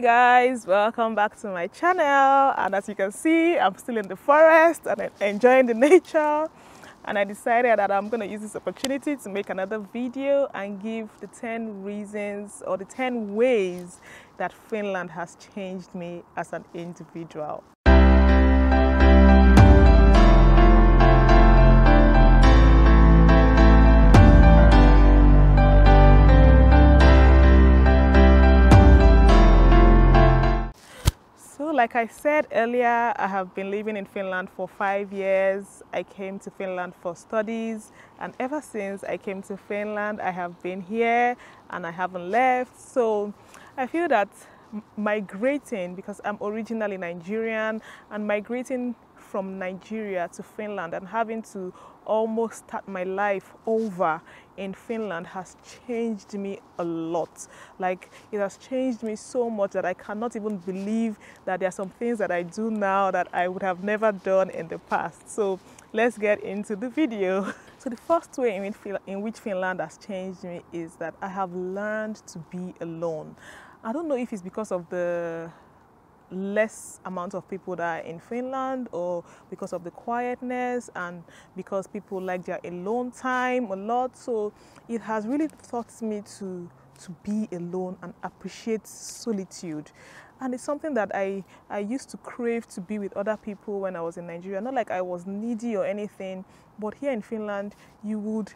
guys. Welcome back to my channel. And as you can see i'm still in the forest and enjoying the nature. And i decided that i'm going to use this opportunity to make another video and give the 10 reasons or the 10 ways that finland has changed me as an individual like I said earlier, I have been living in Finland for five years. I came to Finland for studies, and ever since I came to Finland, I have been here and I haven't left. So I feel that migrating, because I'm originally Nigerian, and migrating from Nigeria to Finland and having to almost start my life over in Finland has changed me a lot. Like it has changed me so much that I cannot even believe that there are some things that I do now that I would have never done in the past. So let's get into the video. So the first way in which Finland has changed me is that I have learned to be alone. I don't know if it's because of the less amount of people that are in Finland or because of the quietness and because people like their alone time a lot. So it has really taught me to to be alone and appreciate solitude. And it's something that I, I used to crave to be with other people when I was in Nigeria. Not like I was needy or anything, but here in Finland, you would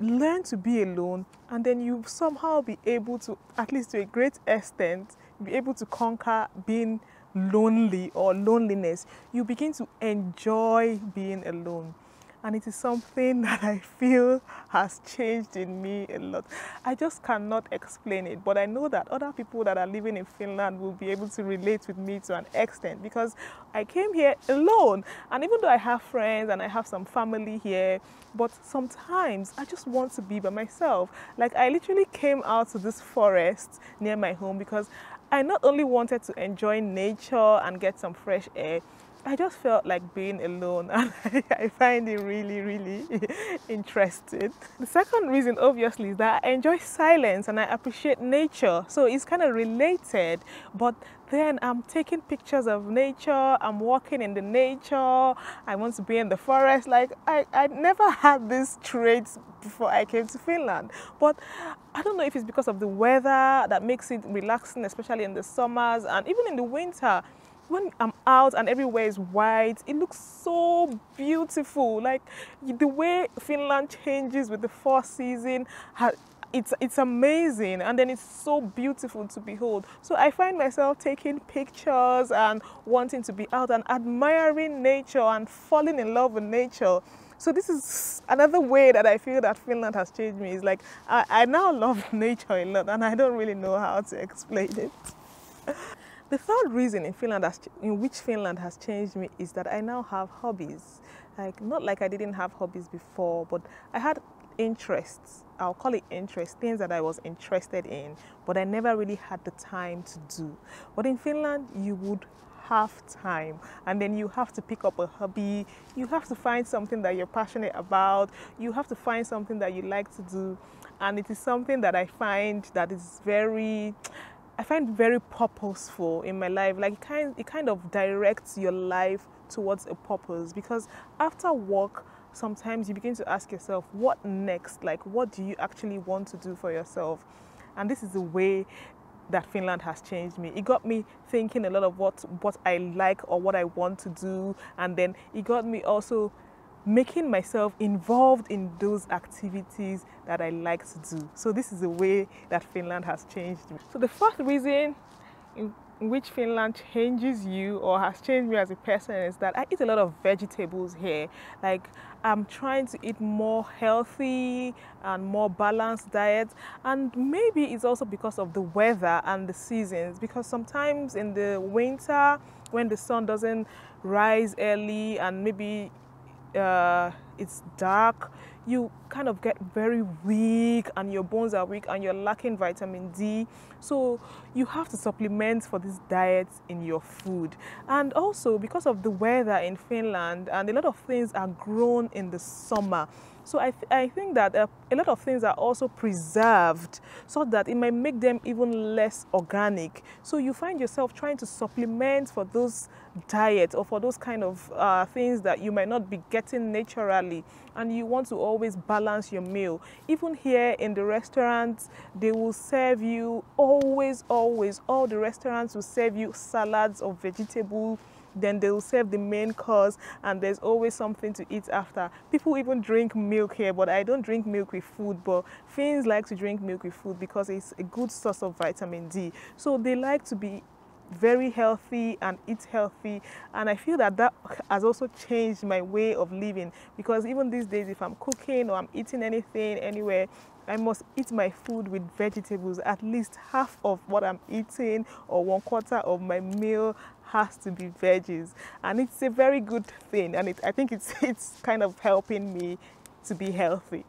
learn to be alone and then you somehow be able to, at least to a great extent, be able to conquer being lonely or loneliness. You begin to enjoy being alone and it is something that I feel has changed in me a lot. I just cannot explain it, but I know that other people that are living in Finland will be able to relate with me to an extent because I came here alone. And even though I have friends and I have some family here, but sometimes I just want to be by myself. Like I literally came out to this forest near my home because I not only wanted to enjoy nature and get some fresh air, I just felt like being alone and I find it really, really interesting. The second reason, obviously, is that I enjoy silence and I appreciate nature. So it's kind of related, but then I'm taking pictures of nature, I'm walking in the nature, I want to be in the forest. Like, I, I never had these traits before I came to Finland. But I don't know if it's because of the weather that makes it relaxing, especially in the summers and even in the winter when I'm out and everywhere is white, it looks so beautiful. Like the way Finland changes with the four season, it's it's amazing and then it's so beautiful to behold. So i find myself taking pictures and wanting to be out and admiring nature and falling in love with nature. So this is another way that i feel that finland has changed me. Is like i, I now love nature a lot and i don't really know how to explain it. The third reason in Finland has, in which Finland has changed me is that I now have hobbies. Like not like I didn't have hobbies before, but I had interests. I'll call it interests, things that I was interested in, but I never really had the time to do. But in Finland, you would have time and then you have to pick up a hobby you have to find something that you're passionate about you have to find something that you like to do and it is something that i find that is very I find very purposeful in my life. Like it kind, it kind of directs your life towards a purpose because after work, sometimes you begin to ask yourself, what next? Like, what do you actually want to do for yourself? And this is the way that Finland has changed me. It got me thinking a lot of what what I like or what I want to do, and then it got me also making myself involved in those activities that I like to do. So this is the way that Finland has changed me. So the first reason which Finland changes you or has changed me as a person is that I eat a lot of vegetables here. Like I'm trying to eat more healthy and more balanced diet and maybe it's also because of the weather and the seasons because sometimes in the winter when the sun doesn't rise early and maybe uh, it's dark, you kind of get very weak and your bones are weak and you're lacking vitamin D. So you have to supplement for this diet in your food. And also because of the weather in Finland and a lot of things are grown in the summer. So I, th- I think that uh, a lot of things are also preserved so that it might make them even less organic. So you find yourself trying to supplement for those diets or for those kind of uh, things that you might not be getting naturally and you want to always balance your meal. Even here in the restaurants, they will serve you always, always, all the restaurants will serve you salads or vegetables then they will serve the main course and there's always something to eat after. People even drink milk here, but I don't drink milk with food, but Finns like to drink milk with food because it's a good source of vitamin D. So they like to be very healthy and eat healthy and i feel that that has also changed my way of living because even these days if i'm cooking or i'm eating anything anywhere I must eat my food with vegetables. At least half of what I'm eating or one quarter of my meal has to be veggies. And it's a very good thing. And it, I think it's, it's kind of helping me to be healthy.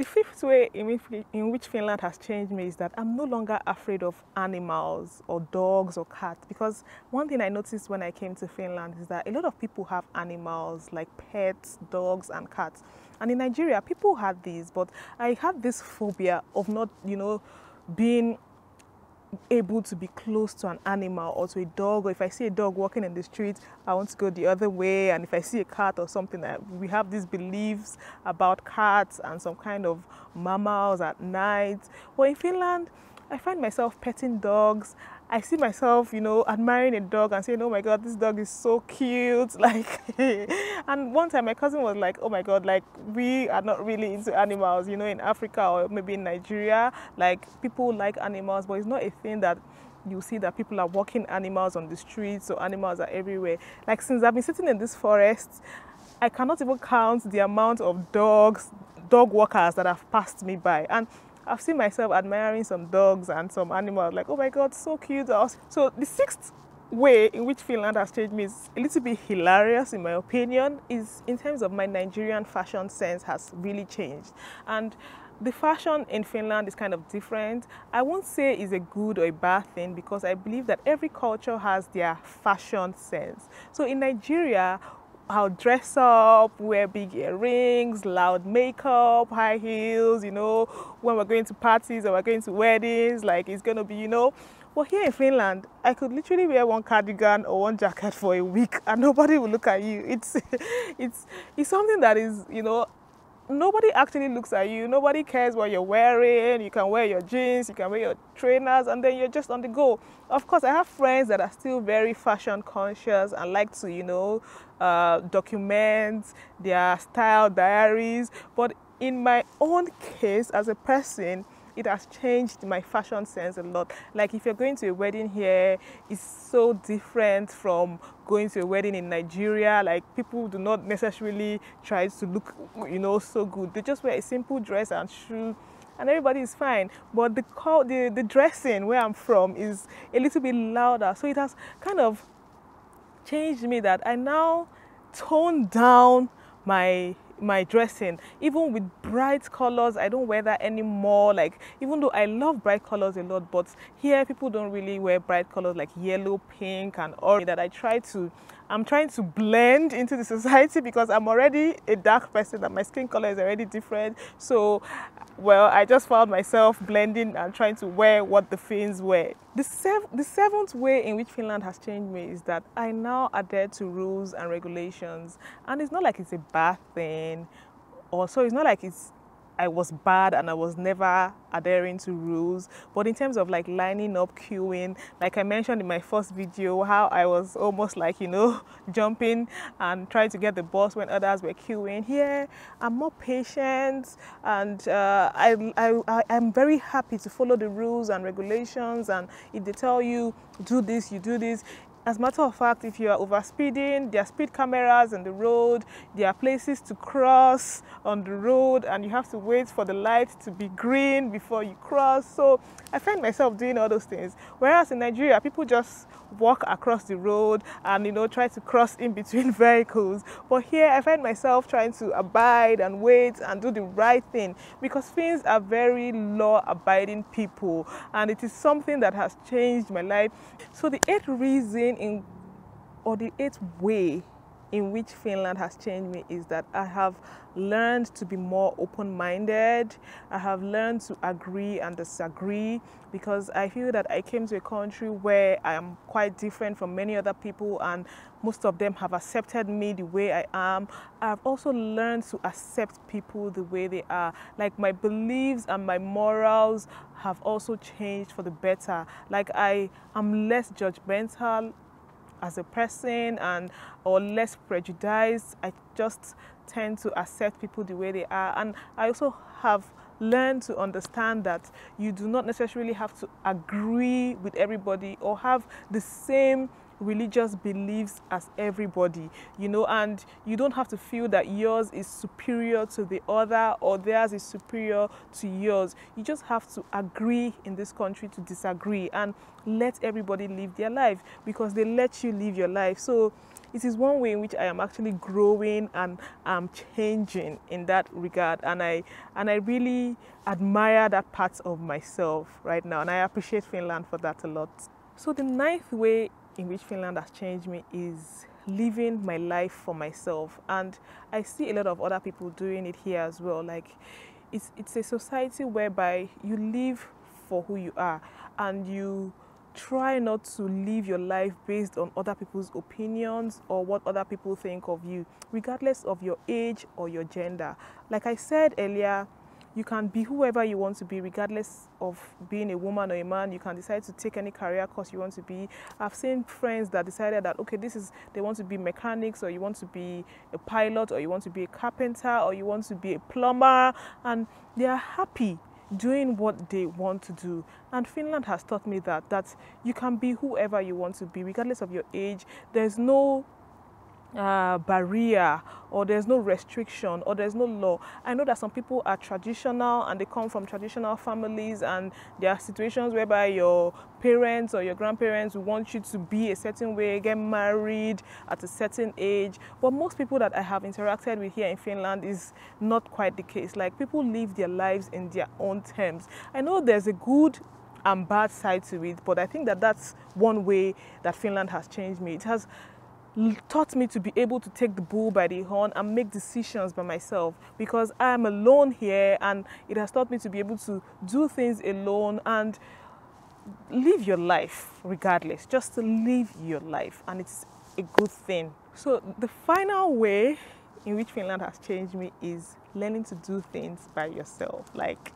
The fifth way in which, Finland has changed me is that I'm no longer afraid of animals or dogs or cats because one thing I noticed when I came to Finland is that a lot of people have animals like pets, dogs, and cats. And in Nigeria, people had these, but I had this phobia of not, you know, being able to be close to an animal or to a dog or if i see a dog walking in the street i want to go the other way. And if i see a cat or something that we have these beliefs about cats and some kind of mammals at night. Well in finland i find myself petting dogs I see myself, you know, admiring a dog and saying, "Oh my God, this dog is so cute!" Like, and one time my cousin was like, "Oh my God, like we are not really into animals, you know, in Africa or maybe in Nigeria, like people like animals, but it's not a thing that." You see that people are walking animals on the streets, so animals are everywhere. Like since I've been sitting in this forest, I cannot even count the amount of dogs, dog walkers that have passed me by, and I've seen myself admiring some dogs and some animals, like, oh my God, so cute. So the sixth way in which Finland has changed me is a little bit hilarious in my opinion, is in terms of my Nigerian fashion sense has really changed. And the fashion in Finland is kind of different. I won't say it's a good or a bad thing because I believe that every culture has their fashion sense. So in Nigeria, I'll dress up, wear big earrings, loud makeup, high heels, you know, when we're going to parties or we're going to weddings, like it's gonna be, you know. Well, here in Finland, I could literally wear one cardigan or one jacket for a week and nobody will look at you. It's, it's, it's something that is, you know, nobody actually looks at you. Nobody cares what you're wearing. You can wear your jeans, you can wear your trainers, and then you're just on the go. Of course, I have friends that are still very fashion conscious and like to, you know, uh, document their style diaries. But in my own case, as a person, it has changed my fashion sense a lot. Like if you're going to a wedding here, it's so different from going to a wedding in Nigeria. Like people do not necessarily try to look, you know, so good. They just wear a simple dress and shoe and everybody is fine. But the, the, the dressing where I'm from is a little bit louder. So it has kind of changed me that I now tone down my my dressing. Even with bright colors i don't wear that anymore. Like even though i love bright colors a lot but here people don't really wear bright colors like yellow pink and orange. That i try to i'm trying to blend into the society because i'm already a dark person and my skin color is already different. So well i just found myself blending and trying to wear what the finns wear. The, sev- the seventh way in which finland has changed me is that i now adhere to rules and regulations. And it's not like it's a bad thing. Or so it's not like it's I was bad and I was never adhering to rules. But in terms of like lining up, queuing, like I mentioned in my first video, how I was almost like, you know, jumping and trying to get the bus when others were queuing. Here, I'm more patient and uh, I, I, I'm very happy to follow the rules and regulations. And if they tell you, do this, you do this, as a matter of fact, if you are overspeeding, there are speed cameras on the road, there are places to cross on the road, and you have to wait for the light to be green before you cross. So I find myself doing all those things. Whereas in Nigeria, people just walk across the road and you know try to cross in between vehicles. But here I find myself trying to abide and wait and do the right thing because Finns are very law abiding people and it is something that has changed my life. So the eighth in or the eighth way in which Finland has changed me is that I have learned to be more open minded. I have learned to agree and disagree because I feel that I came to a country where I am quite different from many other people and most of them have accepted me the way I am. I've also learned to accept people the way they are. Like my beliefs and my morals have also changed for the better. Like I am less judgmental as a person and or less prejudiced. I just tend to accept people the way they are. And I also have learned to understand that you do not necessarily have to agree with everybody or have the same religious beliefs as everybody, you know, and you don't have to feel that yours is superior to the other or theirs is superior to yours. You just have to agree in this country to disagree and let everybody live their life because they let you live your life. So it is one way in which I am actually growing and I'm changing in that regard and I and I really admire that part of myself right now and I appreciate Finland for that a lot. So the ninth way in which Finland has changed me is living my life for myself. And I see a lot of other people doing it here as well. Like it's it's a society whereby you live for who you are and you try not to live your life based on other people's opinions or what other people think of you, regardless of your age or your gender. Like I said earlier, you can be whoever you want to be regardless of being a woman or a man. You can decide to take any career course you want to be. I've seen friends that decided that okay this is they want to be mechanics or you want to be a pilot or you want to be a carpenter or you want to be a plumber and they are happy doing what they want to do. And finland has taught me that that you can be whoever you want to be regardless of your age. There's no uh, barrier or there's no restriction or there's no law. I know that some people are traditional and they come from traditional families and there are situations whereby your parents or your grandparents want you to be a certain way, get married at a certain age. But most people that I have interacted with here in Finland is not quite the case. Like people live their lives in their own terms. I know there's a good and bad side to it, but I think that that's one way that Finland has changed me. It has taught me to be able to take the bull by the horn and make decisions by myself because I am alone here and it has taught me to be able to do things alone and live your life regardless just to live your life and it's a good thing. So the final way in which Finland has changed me is learning to do things by yourself. Like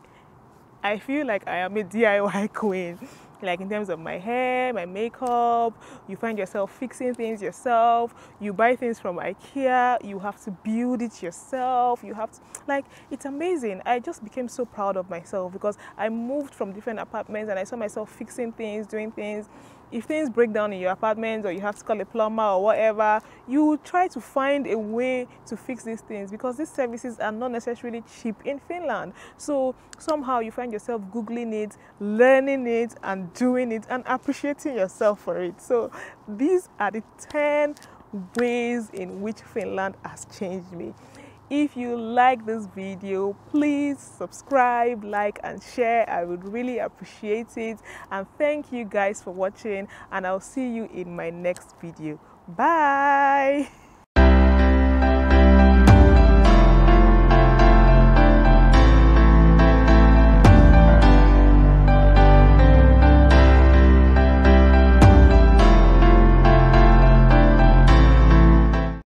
I feel like I am a DIY queen like in terms of my hair, my makeup, you find yourself fixing things yourself, you buy things from IKEA, you have to build it yourself, you have to, like, it's amazing. I just became so proud of myself because I moved from different apartments and I saw myself fixing things, doing things if things break down in your apartment or you have to call a plumber or whatever, you try to find a way to fix these things because these services are not necessarily cheap in Finland. So somehow you find yourself Googling it, learning it, doing it and appreciating yourself for it. So these are the 10 ways in which Finland has changed me. If you like this video, please subscribe, like and share. I would really appreciate it. And thank you guys for watching and I'll see you in my next video. Bye!